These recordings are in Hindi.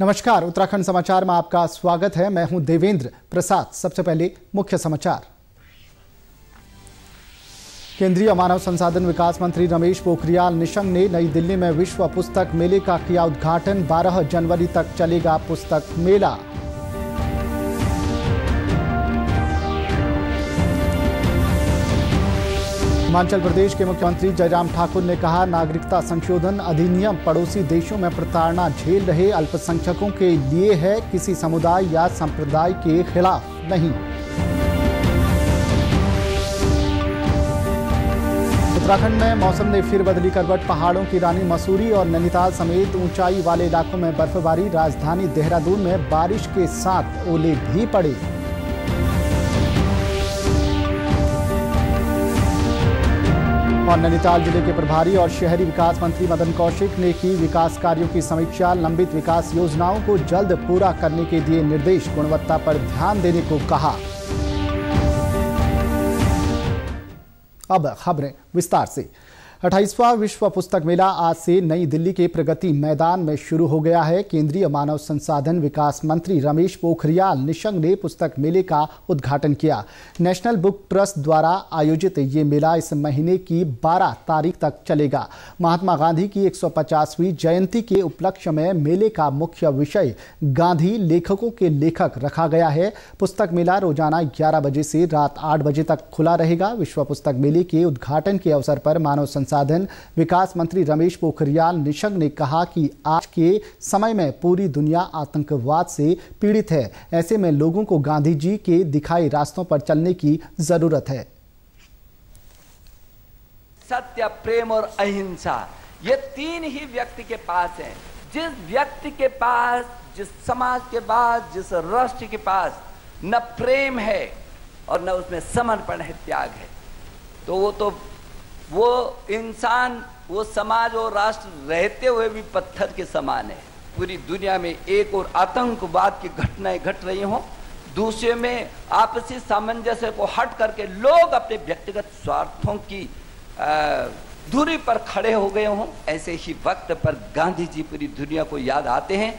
नमस्कार, उत्तराखंड समाचार में आपका स्वागत है। मैं हूँ देवेंद्र प्रसाद। सबसे पहले मुख्य समाचार। केंद्रीय मानव संसाधन विकास मंत्री रमेश पोखरियाल निशंक ने नई दिल्ली में विश्व पुस्तक मेले का किया उद्घाटन। 12 जनवरी तक चलेगा पुस्तक मेला। हिमाचल प्रदेश के मुख्यमंत्री जयराम ठाकुर ने कहा, नागरिकता संशोधन अधिनियम पड़ोसी देशों में प्रताड़ना झेल रहे अल्पसंख्यकों के लिए है, किसी समुदाय या संप्रदाय के खिलाफ नहीं। उत्तराखंड में मौसम ने फिर बदली करवट, पहाड़ों की रानी मसूरी और नैनीताल समेत ऊंचाई वाले इलाकों में बर्फबारी, राजधानी देहरादून में बारिश के साथ ओले भी पड़े। और नैनीताल ज़िले के प्रभारी और शहरी विकास मंत्री मदन कौशिक ने की विकास कार्यों की समीक्षा, लंबित विकास योजनाओं को जल्द पूरा करने के दिए निर्देश गुणवत्ता पर ध्यान देने को कहा। अब खबरें विस्तार से। अट्ठाईसवां विश्व पुस्तक मेला आज से नई दिल्ली के प्रगति मैदान में शुरू हो गया है। केंद्रीय मानव संसाधन विकास मंत्री रमेश पोखरियाल निशंक ने पुस्तक मेले का उद्घाटन किया। नेशनल बुक ट्रस्ट द्वारा आयोजित ये मेला इस महीने की 12 तारीख तक चलेगा। महात्मा गांधी की 150वीं जयंती के उपलक्ष्य में मेले का मुख्य विषय गांधी लेखकों के लेखक रखा गया है। पुस्तक मेला रोज़ाना ग्यारह बजे से रात आठ बजे तक खुला रहेगा। विश्व पुस्तक मेले के उद्घाटन के अवसर पर मानव संसाधन विकास मंत्री रमेश पोखरियाल निशंक ने कहा कि आज के समय में पूरी दुनिया आतंकवाद से पीड़ित है। ऐसे में लोगों को गांधी जी के दिखाए रास्तों पर चलने की ज़रूरत है। सत्य, प्रेम और अहिंसा, ये तीन ही व्यक्ति के पास हैं। जिस व्यक्ति के पास, जिस समाज के पास, जिस राष्ट्र के पास न प्रेम है और न उसमें समर्पण है, त्याग है। तो वो तो वो इंसान, वो समाज और राष्ट्र रहते हुए भी पत्थर के समान है। पूरी दुनिया में एक और आतंकवाद की घटनाएँ घट रही हों, दूसरे में आपसी सामंजस्य को हट करके लोग अपने व्यक्तिगत स्वार्थों की दूरी पर खड़े हो गए हों, ऐसे ही वक्त पर गांधी जी पूरी दुनिया को याद आते हैं।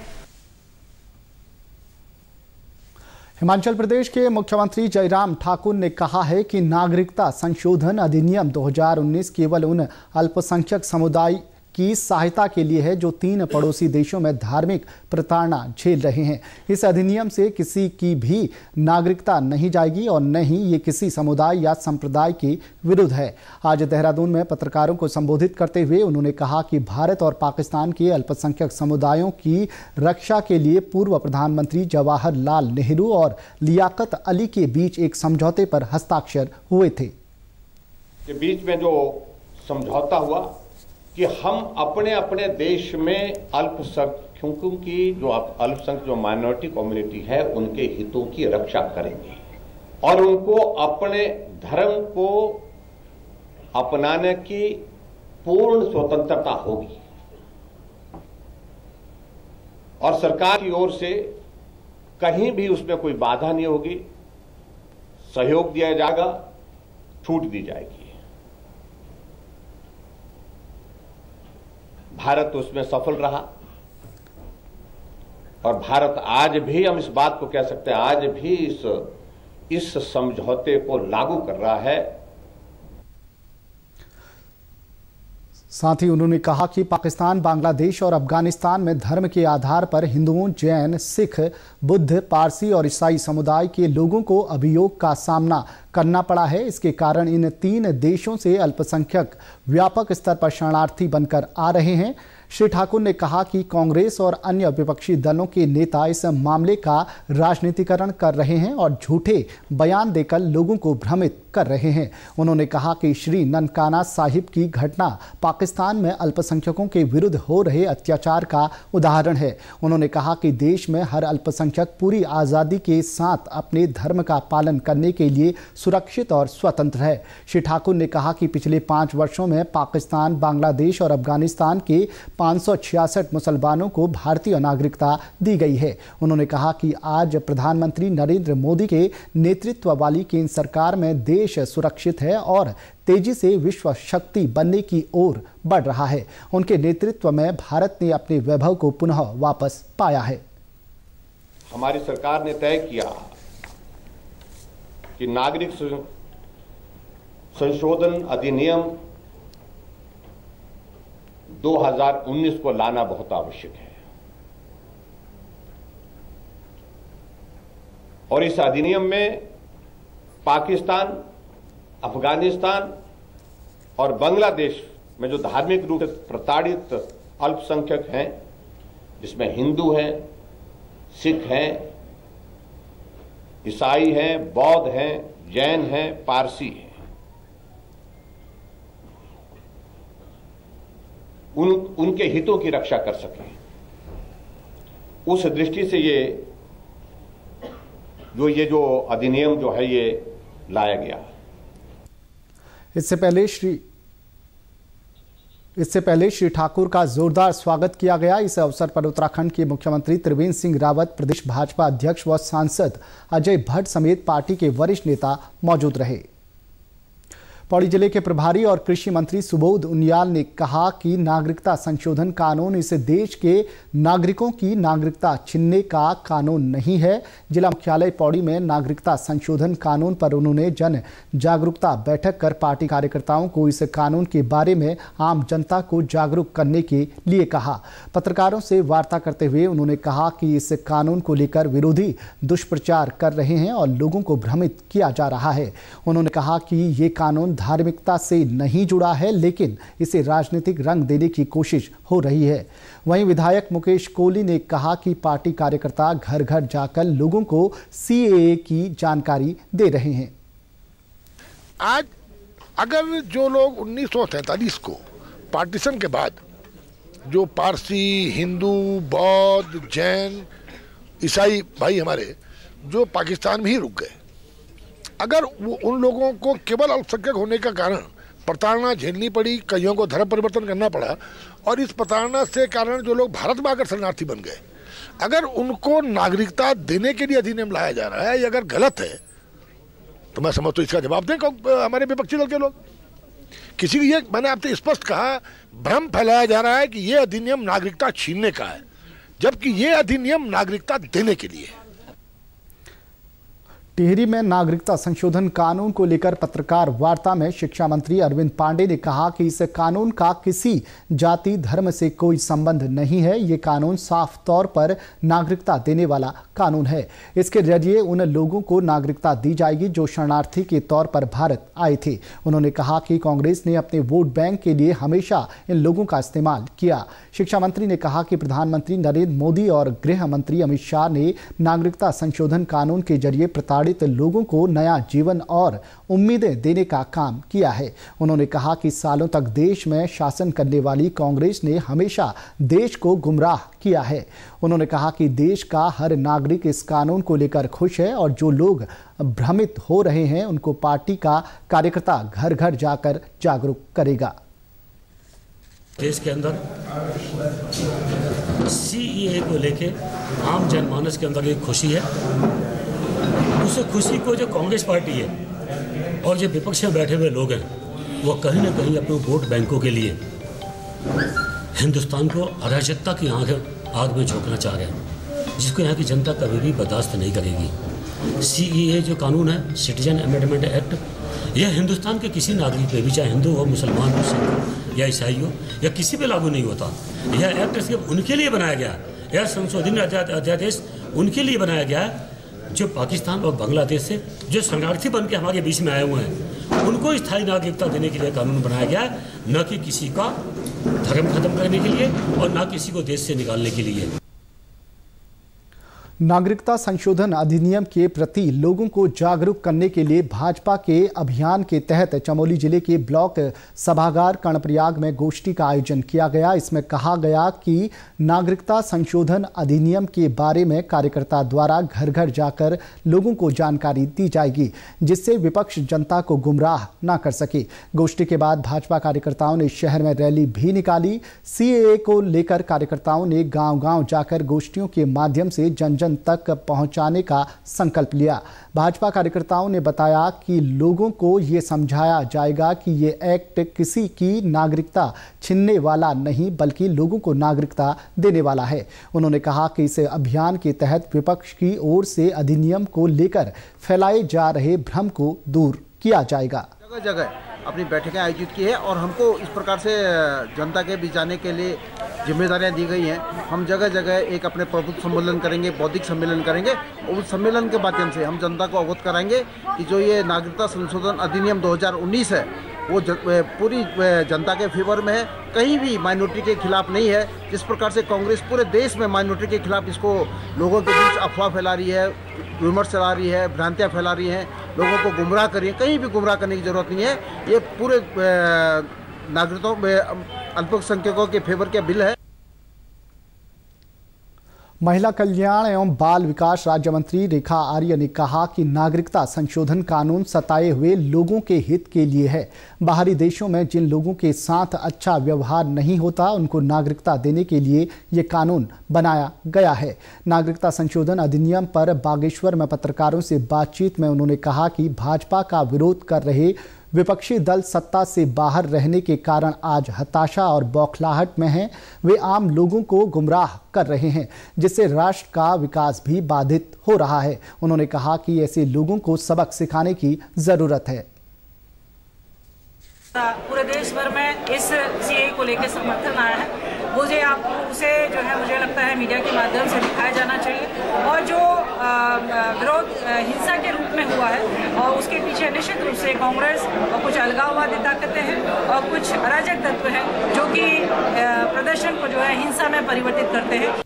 हिमाचल प्रदेश के मुख्यमंत्री जयराम ठाकुर ने कहा है कि नागरिकता संशोधन अधिनियम 2019 केवल उन अल्पसंख्यक समुदाय की सहायता के लिए है, जो तीन पड़ोसी देशों में धार्मिक प्रताड़ना झेल रहे हैं। इस अधिनियम से किसी की भी नागरिकता नहीं जाएगी और न ही ये किसी समुदाय या संप्रदाय के विरुद्ध है। आज देहरादून में पत्रकारों को संबोधित करते हुए उन्होंने कहा कि भारत और पाकिस्तान के अल्पसंख्यक समुदायों की रक्षा के लिए पूर्व प्रधानमंत्री जवाहरलाल नेहरू और लियाकत अली के बीच एक समझौते पर हस्ताक्षर हुए थे। के बीच में जो समझौता हुआ कि हम अपने अपने देश में अल्पसंख्यकों की जो अल्पसंख्यक जो माइनॉरिटी कम्युनिटी है, उनके हितों की रक्षा करेंगे। और उनको अपने धर्म को अपनाने की पूर्ण स्वतंत्रता होगी। और सरकार की ओर से कहीं भी उसमें कोई बाधा नहीं होगी। सहयोग दिया जाएगा, छूट दी जाएगी। भारत उसमें सफल रहा। और भारत आज भी हम इस बात को कह सकते हैं, आज भी इस इस समझौते को लागू कर रहा है साथ ही उन्होंने कहा कि पाकिस्तान, बांग्लादेश और अफ़गानिस्तान में धर्म के आधार पर हिंदुओं, जैन, सिख, बुद्ध, पारसी और ईसाई समुदाय के लोगों को अभियोग का सामना करना पड़ा है। इसके कारण इन तीन देशों से अल्पसंख्यक व्यापक स्तर पर शरणार्थी बनकर आ रहे हैं। श्री ठाकुर ने कहा कि कांग्रेस और अन्य विपक्षी दलों के नेता इस मामले का राजनीतिकरण कर रहे हैं और झूठे बयान देकर लोगों को भ्रमित कर रहे हैं। उन्होंने कहा कि श्री ननकाना साहिब की घटना पाकिस्तान में अल्पसंख्यकों के विरुद्ध हो रहे अत्याचार का उदाहरण है। उन्होंने कहा कि देश में हर अल्पसंख्यक पूरी आज़ादी के साथ अपने धर्म का पालन करने के लिए सुरक्षित और स्वतंत्र है। श्री ठाकुर ने कहा कि पिछले पाँच वर्षों में पाकिस्तान, बांग्लादेश और अफ़गानिस्तान के पाँच मुसलमानों को भारतीय नागरिकता दी गई है। उन्होंने कहा कि आज प्रधानमंत्री नरेंद्र मोदी के नेतृत्व वाली केंद्र सरकार में देश सुरक्षित है और तेज़ी से विश्व शक्ति बनने की ओर बढ़ रहा है। उनके नेतृत्व में भारत ने अपने वैभव को पुनः वापस पाया है। हमारी सरकार ने तय किया कि नागरिक संशोधन अधिनियम 2019 को लाना बहुत आवश्यक है। और इस अधिनियम में पाकिस्तान, अफ़गानिस्तान और बांग्लादेश में जो धार्मिक रूप से प्रताड़ित अल्पसंख्यक हैं, जिसमें हिंदू हैं, सिख हैं, ईसाई हैं, बौद्ध हैं, जैन हैं, पारसी हैं। उन, उनके हितों की रक्षा कर सकें। उस दृष्टि से ये, जो ये जो अधिनियम जो है, ये लाया गया। इससे पहले श्री, इससे पहले श्री ठाकुर का जोरदार स्वागत किया गया। इस अवसर पर उत्तराखंड के मुख्यमंत्री त्रिवेंद्र सिंह रावत, प्रदेश भाजपा अध्यक्ष व सांसद अजय भट्ट समेत पार्टी के वरिष्ठ नेता मौजूद रहे। पौड़ी ज़िले के प्रभारी और कृषि मंत्री सुबोध उनियाल ने कहा कि नागरिकता संशोधन कानून इस देश के नागरिकों की नागरिकता छीनने का कानून नहीं है। जिला मुख्यालय पौड़ी में नागरिकता संशोधन कानून पर उन्होंने जन जागरूकता बैठक कर पार्टी कार्यकर्ताओं को इस कानून के बारे में आम जनता को जागरूक करने के लिए कहा। पत्रकारों से वार्ता करते हुए उन्होंने कहा कि इस कानून को लेकर विरोधी दुष्प्रचार कर रहे हैं और लोगों को भ्रमित किया जा रहा है। उन्होंने कहा कि ये कानून धार्मिकता से नहीं जुड़ा है, लेकिन इसे राजनीतिक रंग देने की कोशिश हो रही है। वहीं विधायक मुकेश कोहली ने कहा कि पार्टी कार्यकर्ता घर घर जाकर लोगों को सीएए की जानकारी दे रहे हैं। आज अगर जो लोग उन्नीस को पार्टीशन के बाद जो पारसी, हिंदू, बौद्ध, जैन, ईसाई भाई हमारे, जो पाकिस्तान में ही रुक गए अगर वो उन लोगों को केवल अल्पसंख्यक होने का कारण प्रताड़ना झेलनी पड़ी, कईयों को धर्म परिवर्तन करना पड़ा, और इस प्रताड़ना से कारण जो लोग भारत में आकर शरणार्थी बन गए। अगर उनको नागरिकता देने के लिए अधिनियम लाया जा रहा है, ये अगर गलत है तो मैं समझता तो इसका जवाब दें हमारे विपक्षी दल के लोग। किसी भी ये मैंने आपसे स्पष्ट कहा, भ्रम फैलाया जा रहा है कि ये अधिनियम नागरिकता छीनने का है, जबकि ये अधिनियम नागरिकता देने के लिए है। टिहरी में नागरिकता संशोधन कानून को लेकर पत्रकार वार्ता में शिक्षा मंत्री अरविंद पांडे ने कहा कि इस कानून का किसी जाति, धर्म से कोई संबंध नहीं है। ये कानून साफ़ तौर पर नागरिकता देने वाला कानून है। इसके ज़रिए उन लोगों को नागरिकता दी जाएगी जो शरणार्थी के तौर पर भारत आए थे। उन्होंने कहा कि कांग्रेस ने अपने वोट बैंक के लिए हमेशा इन लोगों का इस्तेमाल किया। शिक्षा मंत्री ने कहा कि प्रधानमंत्री नरेंद्र मोदी और गृह मंत्री अमित शाह ने नागरिकता संशोधन कानून के ज़रिए प्रताड़ित लोगों को नया जीवन और उम्मीदें देने का काम किया है। उन्होंने कहा कि सालों तक देश में शासन करने वाली कांग्रेस ने हमेशा देश को गुमराह किया है। उन्होंने कहा कि देश का हर नागरिक इस कानून को लेकर खुश है और जो लोग भ्रमित हो रहे हैं, उनको पार्टी का कार्यकर्ता घर घर जाकर जागरूक करेगा। देश के अंदर सीईए को लेके आम जनमानस के अंदर एक खुशी है। उस खुशी को जो कांग्रेस पार्टी है और जो विपक्ष में बैठे हुए लोग हैं, वो कहीं ना कहीं अपने वोट बैंकों के लिए हिंदुस्तान को अराजकता की आग आग में झोंकना चाह रहे हैं, जिसको यहाँ की जनता कभी भी बर्दाश्त नहीं करेगी। सी ए जो कानून है सिटीजन अमेंडमेंट एक्ट यह हिंदुस्तान के किसी नागरिक पे भी, चाहे हिंदू हो, मुसलमान हो, सिख या ईसाई हो, या किसी पे लागू नहीं होता। यह एक्ट सिर्फ़ उनके लिए बनाया गया यह संशोधन अध्यादेश उनके लिए बनाया गया है जो पाकिस्तान और बांग्लादेश से जो शरणार्थी बन के हमारे बीच में आए हुए हैं, उनको स्थायी नागरिकता देने के लिए कानून बनाया गया है, न कि किसी का धर्म खत्म करने के लिए और न किसी को देश से निकालने के लिए। नागरिकता संशोधन अधिनियम के प्रति लोगों को जागरूक करने के लिए भाजपा के अभियान के तहत चमोली ज़िले के ब्लॉक सभागार कर्णप्रयाग में गोष्ठी का आयोजन किया गया। इसमें कहा गया कि नागरिकता संशोधन अधिनियम के बारे में कार्यकर्ता द्वारा घर घर जाकर लोगों को जानकारी दी जाएगी, जिससे विपक्ष जनता को गुमराह न कर सके। गोष्ठी के बाद भाजपा कार्यकर्ताओं ने शहर में रैली भी निकाली। सीए को लेकर कार्यकर्ताओं ने गाँव गाँव जाकर गोष्ठियों के माध्यम से जन जन तक पहुँचाने का संकल्प लिया। भाजपा कार्यकर्ताओं ने बताया कि लोगों को ये समझाया जाएगा कि ये एक्ट किसी की नागरिकता छीनने वाला नहीं, बल्कि लोगों को नागरिकता देने वाला है। उन्होंने कहा कि इस अभियान के तहत विपक्ष की ओर से अधिनियम को लेकर फैलाए जा रहे भ्रम को दूर किया जाएगा। जगह जगह अपनी बैठकें आयोजित की है और हमको इस प्रकार से जनता के बीच जाने के लिए जिम्मेदारियाँ दी गई हैं। हम जगह जगह एक अपने प्रबुद्ध सम्मेलन करेंगे बौद्धिक सम्मेलन करेंगे और उस सम्मेलन के माध्यम से हम जनता को अवगत कराएँगे कि जो ये नागरिकता संशोधन अधिनियम 2019 है वो ज, पूरी जनता के फेवर में है। कहीं भी माइनॉरिटी के खिलाफ नहीं है। जिस प्रकार से कांग्रेस पूरे देश में माइनॉरिटी के खिलाफ इसको लोगों के बीच अफवाह फैला रही है विमर्श चला रही है भ्रांतियाँ फैला रही हैं लोगों को गुमराह करिए, कहीं भी गुमराह करने की ज़रूरत नहीं है। ये पूरे नागरिकों में अल्पसंख्यकों के फेवर के बिल है। महिला कल्याण एवं बाल विकास राज्य मंत्री रेखा आर्य ने कहा कि नागरिकता संशोधन कानून सताए हुए लोगों के हित के लिए है। बाहरी देशों में जिन लोगों के साथ अच्छा व्यवहार नहीं होता, उनको नागरिकता देने के लिए ये कानून बनाया गया है। नागरिकता संशोधन अधिनियम पर बागेश्वर में पत्रकारों से बातचीत में उन्होंने कहा कि भाजपा का विरोध कर रहे विपक्षी दल सत्ता से बाहर रहने के कारण आज हताशा और बौखलाहट में हैं। वे आम लोगों को गुमराह कर रहे हैं, जिससे राष्ट्र का विकास भी बाधित हो रहा है। उन्होंने कहा कि ऐसे लोगों को सबक सिखाने की ज़रूरत है। पूरे देश भर में इस सीए को लेकर समर्थन आया है। मुझे आप उसे जो है, मुझे लगता है मीडिया के माध्यम से दिखाया जाना चाहिए। और जो विरोध हिंसा के रूप में हुआ है, और उसके पीछे निश्चित रूप से कांग्रेस और कुछ अलगाववादी ताकतें हैं, और कुछ अराजक तत्व हैं, जो कि प्रदर्शन को जो है, हिंसा में परिवर्तित करते हैं।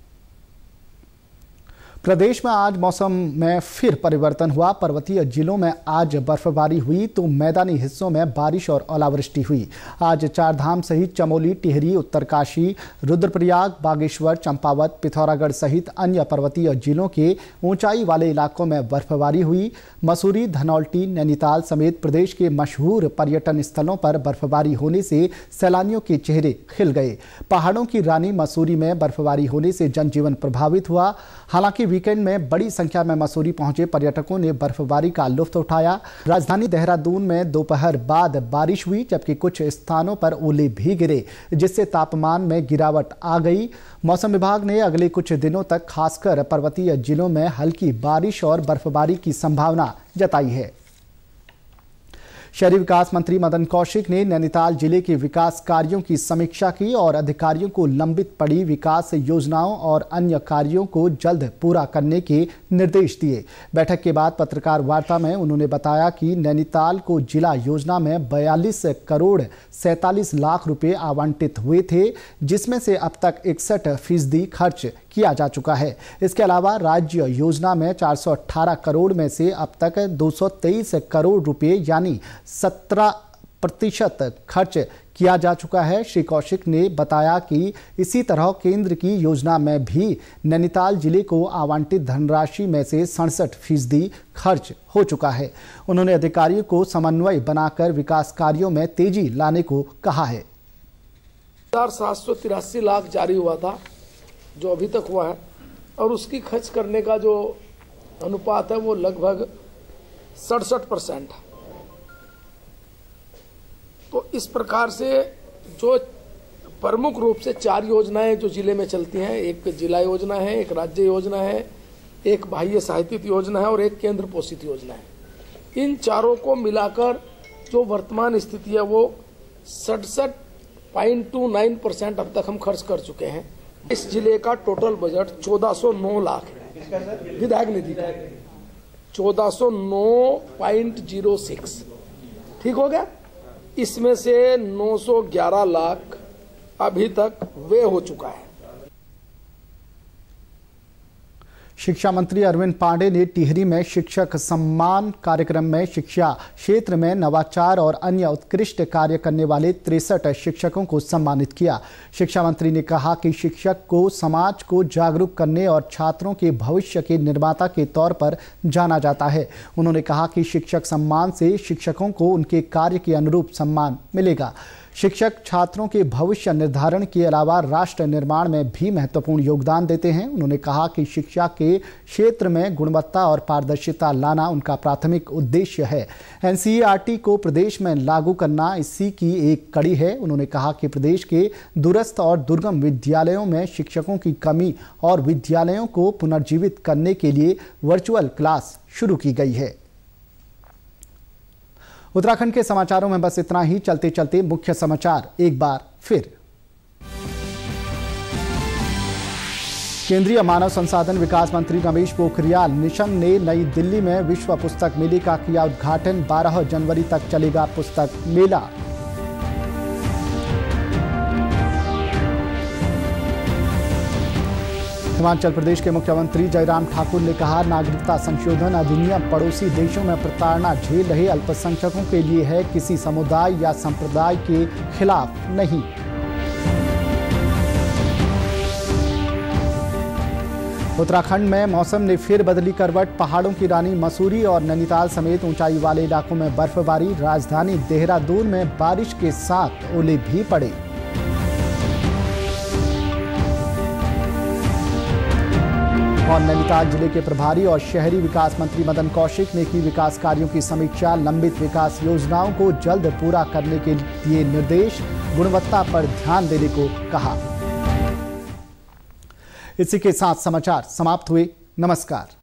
प्रदेश में आज मौसम में फिर परिवर्तन हुआ। पर्वतीय जिलों में आज बर्फबारी हुई तो मैदानी हिस्सों में बारिश और ओलावृष्टि हुई। आज चारधाम सहित चमोली, टिहरी, उत्तरकाशी, रुद्रप्रयाग, बागेश्वर, चंपावत, पिथौरागढ़ सहित अन्य पर्वतीय जिलों के ऊंचाई वाले इलाकों में बर्फबारी हुई। मसूरी, धनौल्टी, नैनीताल समेत प्रदेश के मशहूर पर्यटन स्थलों पर बर्फबारी होने से सैलानियों के चेहरे खिल गए। पहाड़ों की रानी मसूरी में बर्फबारी होने से जनजीवन प्रभावित हुआ। हालाँकि वीकेंड में बड़ी संख्या में मसूरी पहुँचे पर्यटकों ने बर्फबारी का लुफ्त उठाया। राजधानी देहरादून में दोपहर बाद बारिश हुई, जबकि कुछ स्थानों पर ओले भी गिरे, जिससे तापमान में गिरावट आ गई। मौसम विभाग ने अगले कुछ दिनों तक खासकर पर्वतीय जिलों में हल्की बारिश और बर्फबारी की संभावना जताई है। शहरी विकास मंत्री मदन कौशिक ने नैनीताल ज़िले के विकास कार्यों की समीक्षा की और अधिकारियों को लंबित पड़ी विकास योजनाओं और अन्य कार्यों को जल्द पूरा करने के निर्देश दिए। बैठक के बाद पत्रकार वार्ता में उन्होंने बताया कि नैनीताल को जिला योजना में बयालीस करोड़ सैतालीस लाख रुपए आवंटित हुए थे, जिसमें से अब तक इकसठ फ़ीसदी खर्च किया जा चुका है। इसके अलावा राज्य योजना में 418 करोड़ में से अब तक 223 करोड़ रुपए, यानी 17 प्रतिशत खर्च किया जा चुका है। श्री कौशिक ने बताया कि इसी तरह केंद्र की योजना में भी नैनीताल ज़िले को आवंटित धनराशि में से सड़सठ फ़ीसदी खर्च हो चुका है। उन्होंने अधिकारियों को समन्वय बनाकर विकास कार्यों में तेज़ी लाने को कहा है। सात सौ तिरासी लाख जारी हुआ था। जो अभी तक हुआ है, और उसकी खर्च करने का जो अनुपात है, वो लगभग सड़सठ परसेंट है। तो इस प्रकार से जो प्रमुख रूप से चार योजनाएँ जो ज़िले में चलती हैं, एक जिला योजना है, एक राज्य योजना है, एक बाह्य सहायतित योजना है, और एक केंद्र पोषित योजना है। इन चारों को मिलाकर जो वर्तमान स्थिति है, वो सड़सठ पॉइंट टू नाइन परसेंट अब तक हम खर्च कर चुके हैं। इस ज़िले का टोटल बजट 1409 लाख है। विधायक निधि का। चौदह सौ नौ पॉइंट ज़ीरो सिक्स। ठीक हो गया? इसमें से 911 लाख अभी तक वे हो चुका है। शिक्षा मंत्री अरविंद पांडे ने टिहरी में शिक्षक सम्मान कार्यक्रम में शिक्षा क्षेत्र में नवाचार और अन्य उत्कृष्ट कार्य करने वाले तिरसठ शिक्षकों को सम्मानित किया। शिक्षा मंत्री ने कहा कि शिक्षक को समाज को जागरूक करने और छात्रों के भविष्य के निर्माता के तौर पर जाना जाता है। उन्होंने कहा कि शिक्षक सम्मान से शिक्षकों को उनके कार्य के अनुरूप सम्मान मिलेगा। शिक्षक छात्रों के भविष्य निर्धारण के अलावा राष्ट्र निर्माण में भी महत्वपूर्ण योगदान देते हैं। उन्होंने कहा कि शिक्षा के क्षेत्र में गुणवत्ता और पारदर्शिता लाना उनका प्राथमिक उद्देश्य है। एनसीईआरटी को प्रदेश में लागू करना इसी की एक कड़ी है। उन्होंने कहा कि प्रदेश के दूरस्थ और दुर्गम विद्यालयों में शिक्षकों की कमी और विद्यालयों को पुनर्जीवित करने के लिए वर्चुअल क्लास शुरू की गई है। उत्तराखंड के समाचारों में बस इतना ही। चलते चलते मुख्य समाचार, एक बार फिर। केंद्रीय मानव संसाधन विकास मंत्री रमेश पोखरियाल निशंक ने नई दिल्ली में विश्व पुस्तक मेले का किया उद्घाटन। 12 जनवरी तक चलेगा पुस्तक मेला। हिमाचल प्रदेश के मुख्यमंत्री जयराम ठाकुर ने कहा, नागरिकता संशोधन अधिनियम पड़ोसी देशों में प्रताड़ना झेल रहे अल्पसंख्यकों के लिए है, किसी समुदाय या संप्रदाय के खिलाफ नहीं। उत्तराखंड में मौसम ने फिर बदली करवट, पहाड़ों की रानी मसूरी और नैनीताल समेत ऊंचाई वाले इलाकों में बर्फबारी, राजधानी देहरादून में बारिश के साथ ओले भी पड़े। और नैनीताल ज़िले के प्रभारी और शहरी विकास मंत्री मदन कौशिक ने की विकास कार्यों की समीक्षा, लंबित विकास योजनाओं को जल्द पूरा करने के दिए निर्देश, गुणवत्ता पर ध्यान देने को कहा। इसी के साथ समाचार समाप्त हुए। नमस्कार।